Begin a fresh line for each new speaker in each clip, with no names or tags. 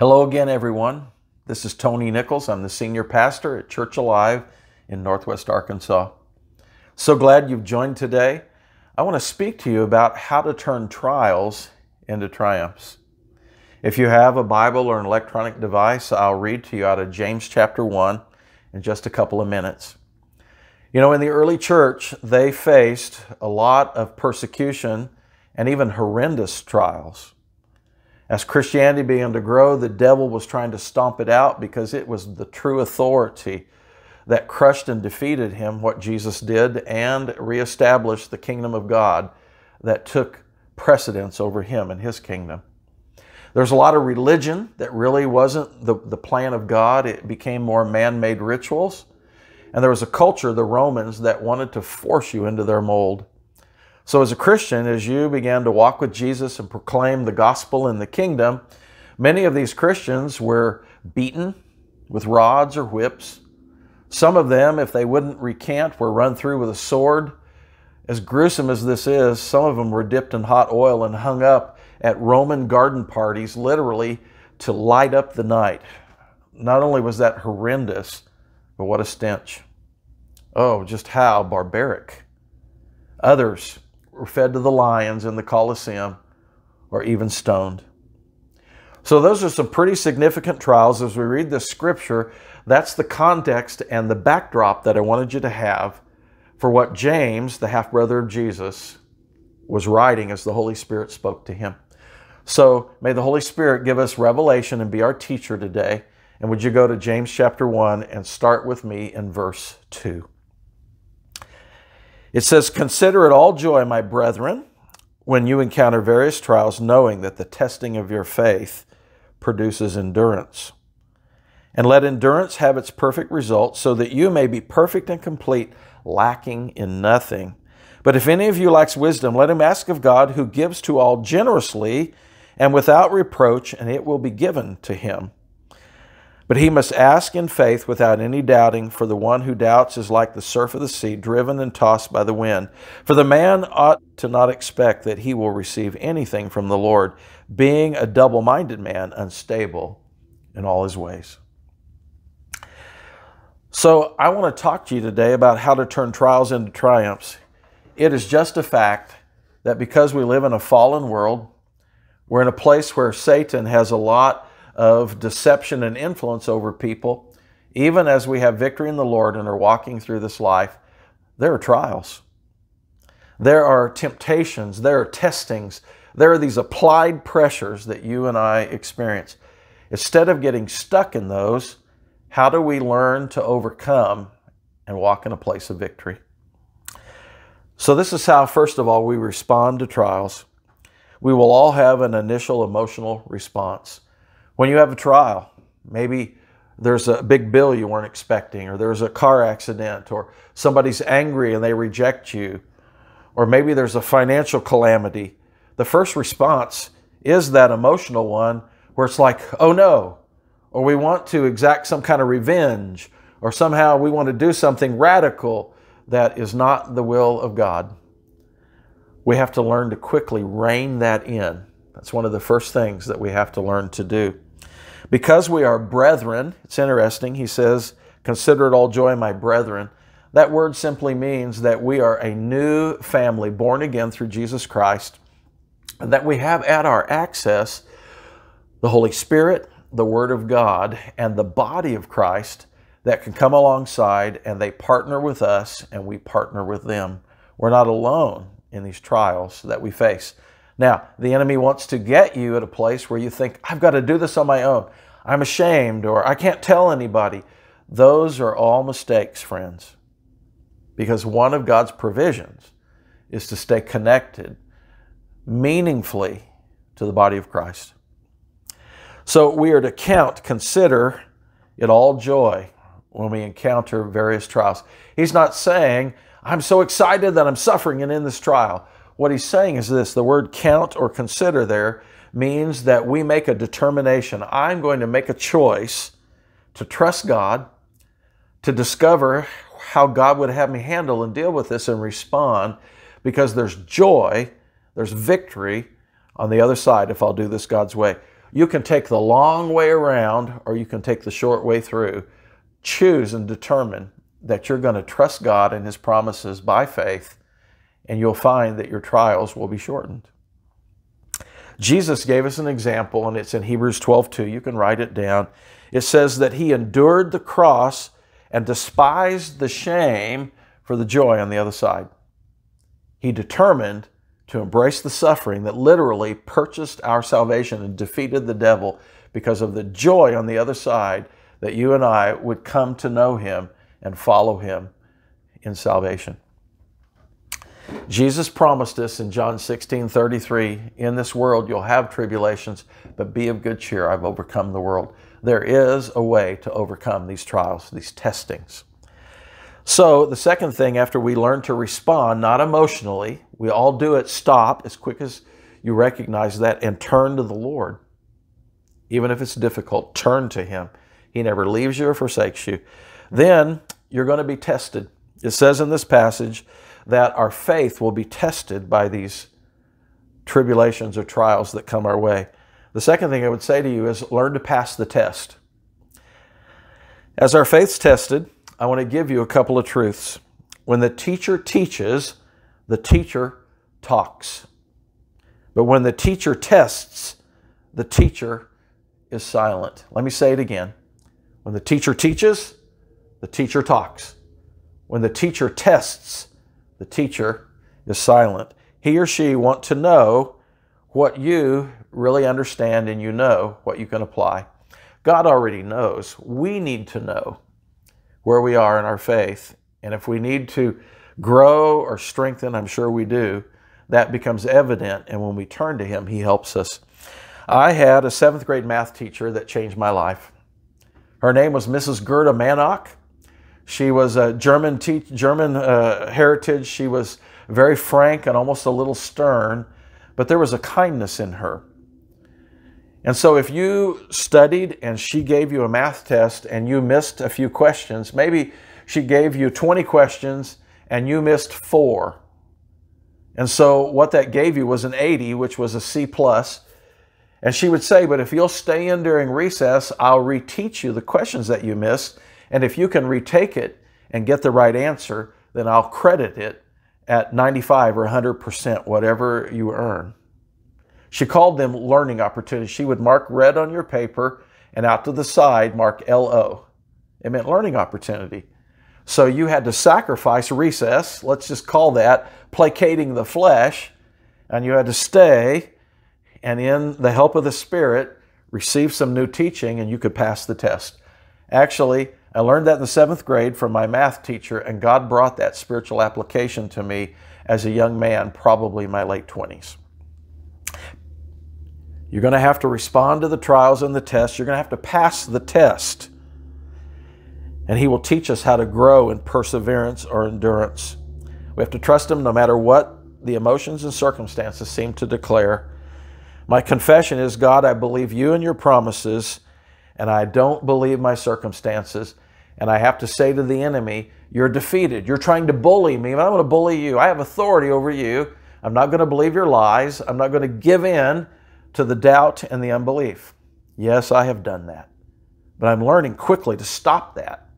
Hello again, everyone. This is Tony Nichols. I'm the senior pastor at Church Alive in Northwest Arkansas. So glad you've joined today. I want to speak to you about how to turn trials into triumphs. If you have a Bible or an electronic device, I'll read to you out of James chapter 1 in just a couple of minutes. You know, in the early church, they faced a lot of persecution and even horrendous trials. As Christianity began to grow, the devil was trying to stomp it out because it was the true authority that crushed and defeated him, what Jesus did, and reestablished the kingdom of God that took precedence over him and his kingdom. There's a lot of religion that really wasn't the, the plan of God. It became more man made rituals. And there was a culture, the Romans, that wanted to force you into their mold. So, as a Christian, as you began to walk with Jesus and proclaim the gospel in the kingdom, many of these Christians were beaten with rods or whips. Some of them, if they wouldn't recant, were run through with a sword. As gruesome as this is, some of them were dipped in hot oil and hung up at Roman garden parties, literally to light up the night. Not only was that horrendous, but what a stench. Oh, just how barbaric. Others were fed to the lions in the Colosseum or even stoned. So, those are some pretty significant trials. As we read this scripture, that's the context and the backdrop that I wanted you to have for what James, the half brother of Jesus, was writing as the Holy Spirit spoke to him. So, may the Holy Spirit give us revelation and be our teacher today. And would you go to James chapter 1 and start with me in verse 2? It says, Consider it all joy, my brethren, when you encounter various trials, knowing that the testing of your faith produces endurance. And let endurance have its perfect result, so that you may be perfect and complete, lacking in nothing. But if any of you lacks wisdom, let him ask of God, who gives to all generously and without reproach, and it will be given to him. But he must ask in faith without any doubting, for the one who doubts is like the surf of the sea, driven and tossed by the wind. For the man ought to not expect that he will receive anything from the Lord, being a double minded man, unstable in all his ways. So, I want to talk to you today about how to turn trials into triumphs. It is just a fact that because we live in a fallen world, we're in a place where Satan has a lot of deception and influence over people, even as we have victory in the Lord and are walking through this life, there are trials. There are temptations, there are testings, there are these applied pressures that you and I experience. Instead of getting stuck in those, how do we learn to overcome and walk in a place of victory? So, this is how, first of all, we respond to trials. We will all have an initial emotional response. When you have a trial, maybe there's a big bill you weren't expecting, or there's a car accident, or somebody's angry and they reject you, or maybe there's a financial calamity. The first response is that emotional one where it's like, oh no, or we want to exact some kind of revenge, or somehow we want to do something radical that is not the will of God. We have to learn to quickly rein that in. That's one of the first things that we have to learn to do. Because we are brethren, it's interesting, he says, Consider it all joy, my brethren. That word simply means that we are a new family born again through Jesus Christ, and that we have at our access the Holy Spirit, the Word of God, and the body of Christ that can come alongside and they partner with us and we partner with them. We're not alone in these trials that we face. Now, the enemy wants to get you at a place where you think, I've got to do this on my own. I'm ashamed or I can't tell anybody. Those are all mistakes, friends. Because one of God's provisions is to stay connected meaningfully to the body of Christ. So we are to count, consider it all joy when we encounter various trials. He's not saying, I'm so excited that I'm suffering and in this trial. What he's saying is this the word count or consider there means that we make a determination. I'm going to make a choice to trust God, to discover how God would have me handle and deal with this and respond because there's joy, there's victory on the other side if I'll do this God's way. You can take the long way around or you can take the short way through. Choose and determine that you're going to trust God and His promises by faith, and you'll find that your trials will be shortened. Jesus gave us an example, and it's in Hebrews 12 2. You can write it down. It says that He endured the cross and despised the shame for the joy on the other side. He determined to embrace the suffering that literally purchased our salvation and defeated the devil because of the joy on the other side that you and I would come to know Him and follow Him in salvation. Jesus promised us in John 16 33, in this world you'll have tribulations, but be of good cheer. I've overcome the world. There is a way to overcome these trials, these testings. So, the second thing after we learn to respond, not emotionally, we all do it, stop as quick as you recognize that and turn to the Lord. Even if it's difficult, turn to Him. He never leaves you or forsakes you. Then you're going to be tested. It says in this passage that our faith will be tested by these tribulations or trials that come our way. The second thing I would say to you is learn to pass the test. As our faith's tested, I want to give you a couple of truths. When the teacher teaches, the teacher talks. But when the teacher tests, the teacher is silent. Let me say it again. When the teacher teaches, the teacher talks. When the teacher tests, the teacher is silent. He or she want to know what you really understand and you know what you can apply. God already knows. We need to know where we are in our faith. And if we need to grow or strengthen, I'm sure we do, that becomes evident. And when we turn to Him, He helps us. I had a seventh grade math teacher that changed my life. Her name was Mrs. Gerda Manock. She was a German, te- German uh, heritage. She was very frank and almost a little stern, but there was a kindness in her. And so if you studied and she gave you a math test and you missed a few questions, maybe she gave you 20 questions and you missed four. And so what that gave you was an 80, which was a C plus. And she would say, but if you'll stay in during recess, I'll reteach you the questions that you missed. And if you can retake it and get the right answer, then I'll credit it at 95 or 100%, whatever you earn. She called them learning opportunities. She would mark red on your paper and out to the side mark LO. It meant learning opportunity. So you had to sacrifice recess, let's just call that placating the flesh, and you had to stay and in the help of the Spirit receive some new teaching and you could pass the test. Actually, I learned that in the seventh grade from my math teacher, and God brought that spiritual application to me as a young man, probably my late 20s. You're going to have to respond to the trials and the tests. You're going to have to pass the test. And He will teach us how to grow in perseverance or endurance. We have to trust Him no matter what the emotions and circumstances seem to declare. My confession is God, I believe you and your promises, and I don't believe my circumstances. And I have to say to the enemy, You're defeated. You're trying to bully me, I'm going to bully you. I have authority over you. I'm not going to believe your lies. I'm not going to give in to the doubt and the unbelief. Yes, I have done that. But I'm learning quickly to stop that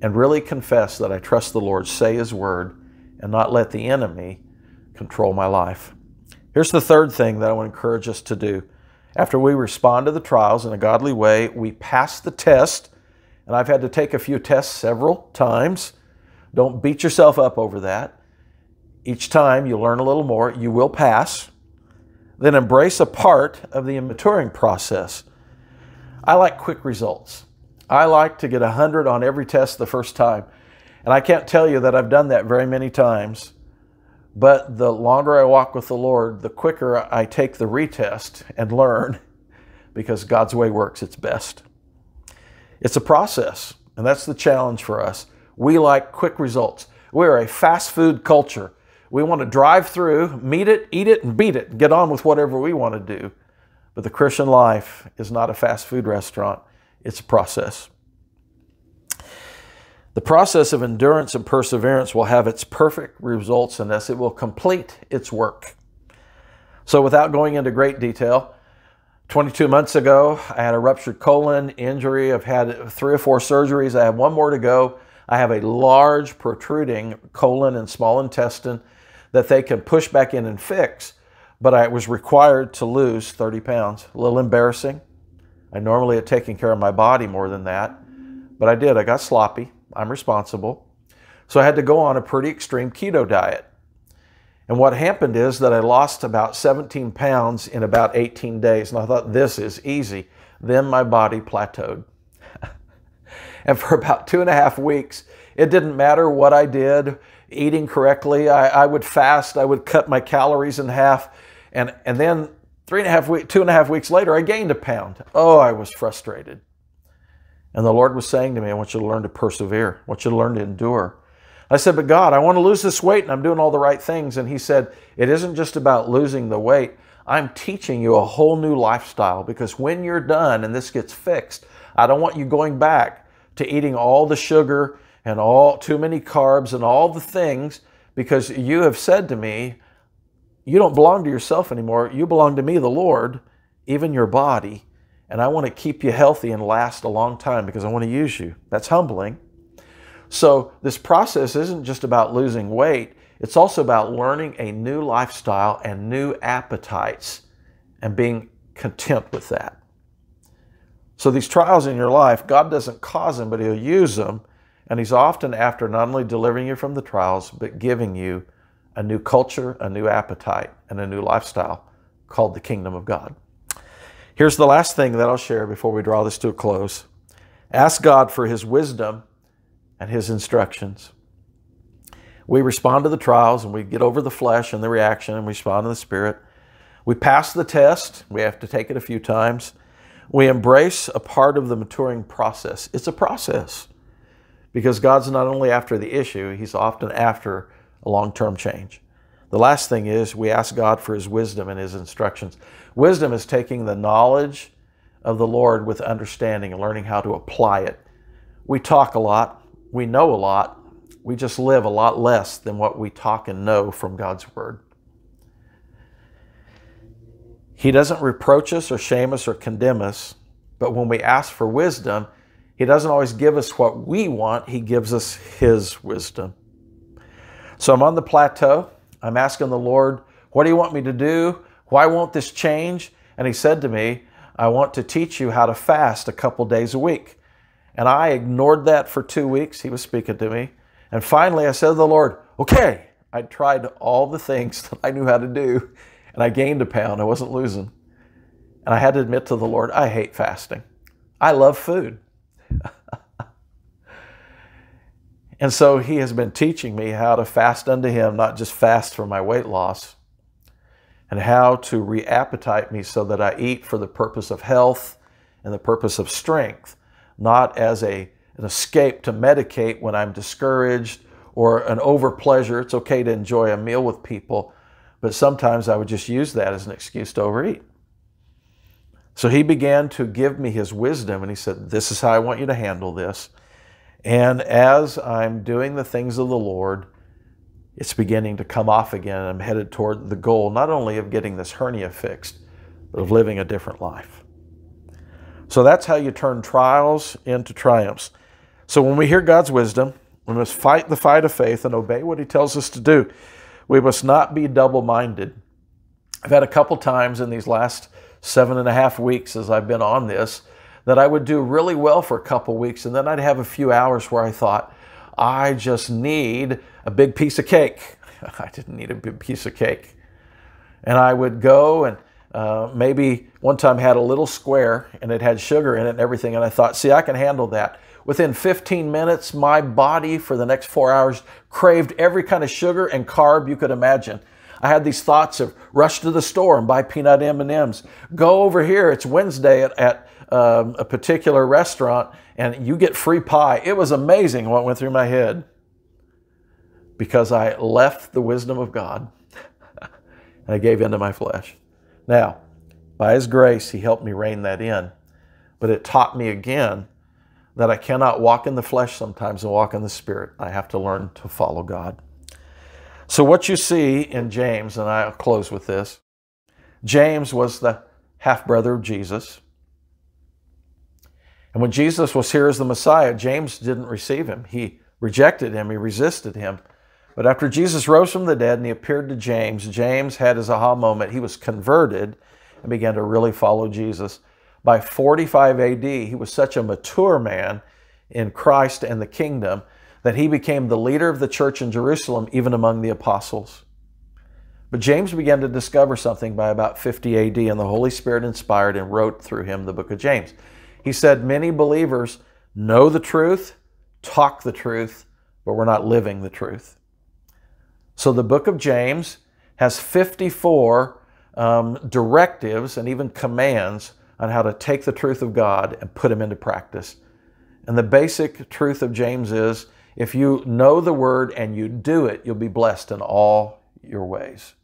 and really confess that I trust the Lord, say His word, and not let the enemy control my life. Here's the third thing that I to encourage us to do. After we respond to the trials in a godly way, we pass the test. And I've had to take a few tests several times. Don't beat yourself up over that. Each time you learn a little more, you will pass then embrace a part of the maturing process. I like quick results. I like to get 100 on every test the first time. And I can't tell you that I've done that very many times. But the longer I walk with the Lord, the quicker I take the retest and learn because God's way works its best. It's a process, and that's the challenge for us. We like quick results. We're a fast food culture. We want to drive through, meet it, eat it, and beat it, and get on with whatever we want to do. But the Christian life is not a fast food restaurant, it's a process. The process of endurance and perseverance will have its perfect results in this. It will complete its work. So, without going into great detail, 22 months ago, I had a ruptured colon injury. I've had three or four surgeries. I have one more to go. I have a large protruding colon and small intestine that they can push back in and fix, but I was required to lose 30 pounds. A little embarrassing. I normally had taken care of my body more than that, but I did. I got sloppy. I'm responsible. So I had to go on a pretty extreme keto diet. And what happened is that I lost about 17 pounds in about 18 days. And I thought, this is easy. Then my body plateaued. and for about two and a half weeks, it didn't matter what I did, eating correctly. I, I would fast, I would cut my calories in half. And, and then three and a half weeks, two and a half weeks later, I gained a pound. Oh, I was frustrated. And the Lord was saying to me, I want you to learn to persevere. I want you to learn to endure. I said, But God, I want to lose this weight and I'm doing all the right things. And He said, It isn't just about losing the weight. I'm teaching you a whole new lifestyle because when you're done and this gets fixed, I don't want you going back to eating all the sugar and all too many carbs and all the things because you have said to me, you don't belong to yourself anymore. You belong to me, the Lord, even your body. And I want to keep you healthy and last a long time because I want to use you. That's humbling. So, this process isn't just about losing weight, it's also about learning a new lifestyle and new appetites and being content with that. So, these trials in your life, God doesn't cause them, but He'll use them. And He's often after not only delivering you from the trials, but giving you a new culture, a new appetite, and a new lifestyle called the kingdom of God. Here's the last thing that I'll share before we draw this to a close. Ask God for His wisdom and His instructions. We respond to the trials and we get over the flesh and the reaction and we respond to the Spirit. We pass the test. We have to take it a few times. We embrace a part of the maturing process. It's a process because God's not only after the issue, He's often after a long term change. The last thing is we ask God for His wisdom and His instructions. Wisdom is taking the knowledge of the Lord with understanding and learning how to apply it. We talk a lot, we know a lot, we just live a lot less than what we talk and know from God's Word. He doesn't reproach us or shame us or condemn us, but when we ask for wisdom, He doesn't always give us what we want, He gives us His wisdom. So I'm on the plateau. I'm asking the Lord, What do you want me to do? Why won't this change? And He said to me, I want to teach you how to fast a couple days a week. And I ignored that for two weeks. He was speaking to me. And finally, I said to the Lord, okay. I tried all the things that I knew how to do, and I gained a pound. I wasn't losing. And I had to admit to the Lord, I hate fasting. I love food. and so He has been teaching me how to fast unto Him, not just fast for my weight loss, and how to reappetite me so that I eat for the purpose of health and the purpose of strength not as a, an escape to medicate when I'm discouraged or an overpleasure. It's okay to enjoy a meal with people, but sometimes I would just use that as an excuse to overeat. So he began to give me his wisdom and he said, This is how I want you to handle this. And as I'm doing the things of the Lord, it's beginning to come off again. I'm headed toward the goal, not only of getting this hernia fixed, but of living a different life. So that's how you turn trials into triumphs. So when we hear God's wisdom, we must fight the fight of faith and obey what He tells us to do. We must not be double minded. I've had a couple times in these last seven and a half weeks as I've been on this that I would do really well for a couple weeks, and then I'd have a few hours where I thought, I just need a big piece of cake. I didn't need a big piece of cake. And I would go and uh, maybe one time had a little square and it had sugar in it and everything. And I thought, see, I can handle that. Within 15 minutes, my body for the next four hours craved every kind of sugar and carb you could imagine. I had these thoughts of rush to the store and buy peanut M&Ms. Go over here. It's Wednesday at, at um, a particular restaurant and you get free pie. It was amazing what went through my head because I left the wisdom of God and I gave in to my flesh. Now, by His grace, He helped me rein that in. But it taught me again that I cannot walk in the flesh sometimes and walk in the Spirit. I have to learn to follow God. So, what you see in James, and I'll close with this James was the half brother of Jesus. And when Jesus was here as the Messiah, James didn't receive him. He rejected him, he resisted him. But after Jesus rose from the dead and he appeared to James, James had his aha moment. He was converted and began to really follow Jesus. By 45 AD, he was such a mature man in Christ and the kingdom that he became the leader of the church in Jerusalem, even among the apostles. But James began to discover something by about 50 AD, and the Holy Spirit inspired and wrote through him the book of James. He said, Many believers know the truth, talk the truth, but we're not living the truth. So the book of James has 54 um, directives and even commands on how to take the truth of God and put them into practice. And the basic truth of James is if you know the word and you do it, you'll be blessed in all your ways.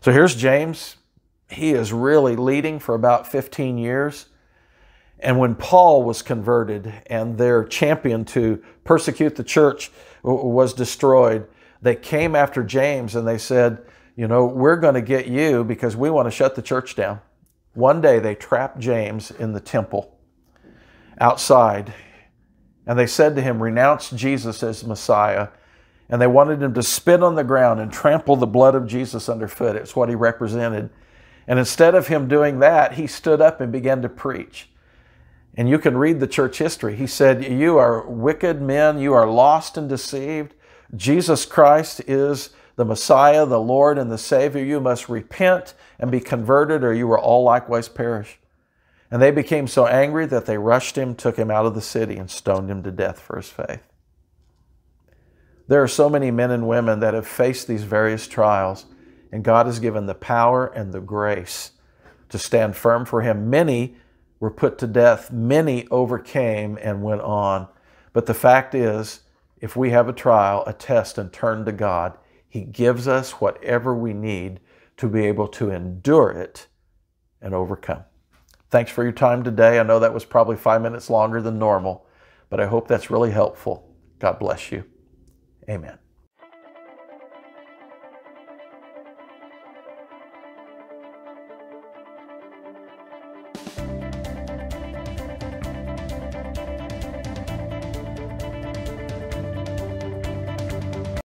So here's James. He is really leading for about 15 years. And when Paul was converted and their champion to persecute the church was destroyed, they came after James and they said, You know, we're going to get you because we want to shut the church down. One day they trapped James in the temple outside and they said to him, Renounce Jesus as Messiah. And they wanted him to spit on the ground and trample the blood of Jesus underfoot. It's what he represented. And instead of him doing that, he stood up and began to preach. And you can read the church history. He said, You are wicked men, you are lost and deceived. Jesus Christ is the Messiah, the Lord, and the Savior. You must repent and be converted, or you will all likewise perish. And they became so angry that they rushed him, took him out of the city, and stoned him to death for his faith. There are so many men and women that have faced these various trials, and God has given the power and the grace to stand firm for him. Many were put to death, many overcame and went on. But the fact is, if we have a trial, a test, and turn to God, He gives us whatever we need to be able to endure it and overcome. Thanks for your time today. I know that was probably five minutes longer than normal, but I hope that's really helpful. God bless you. Amen.